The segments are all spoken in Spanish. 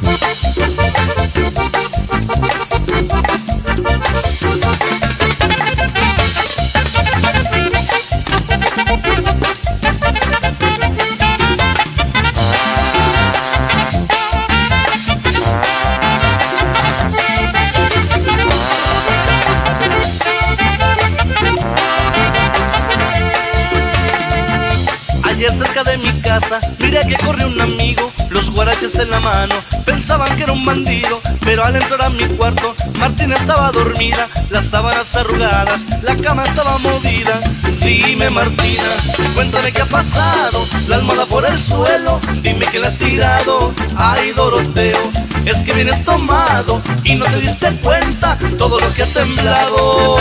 Música cerca de mi casa miré que corrió un amigo, los guaraches en la mano, pensaban que era un bandido, pero al entrar a mi cuarto, Martina estaba dormida, las sábanas arrugadas, la cama estaba movida. Dime Martina, cuéntame qué ha pasado, la almohada por el suelo, dime que la ha tirado. Ay Doroteo, es que vienes tomado y no te diste cuenta todo lo que ha temblado.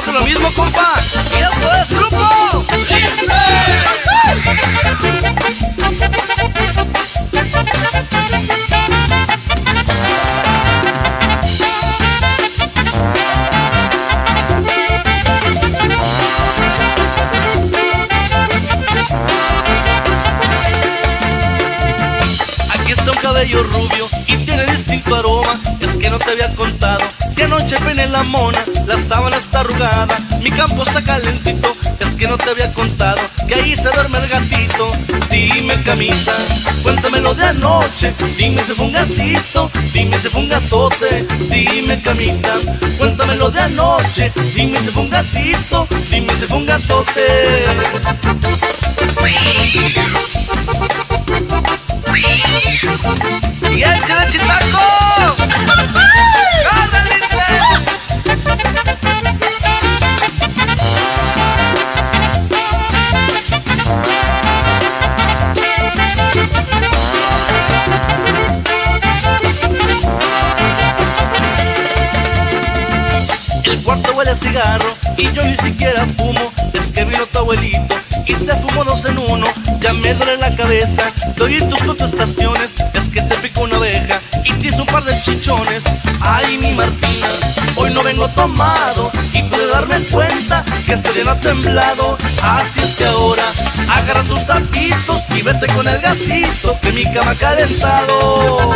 Pase lo mismo, compa. Y esto es Grupo Aquí está un cabello rubio y tiene distinto aroma. Es que no te había contado que anoche pene la mona, la sábana está arrugada, mi campo está calentito. Es que no te había contado que ahí se duerme el gatito. Dime camita, cuéntamelo de anoche. Dime si fue un gatito, dime si fue un gatote. Dime camita, cuéntamelo de anoche. Dime si fue un gatito, dime si fue un gatote. Cigarro y yo ni siquiera fumo. Es que vino tu abuelito y se fumó dos en uno. Ya me duele la cabeza de oír tus contestaciones. Es que te picó una abeja y te hizo un par de chichones. Ay, mi Martina, hoy no vengo tomado y pude darme cuenta que este día no ha temblado. Así es que ahora agarra tus tapitos y vete con el gatito que mi cama ha calentado.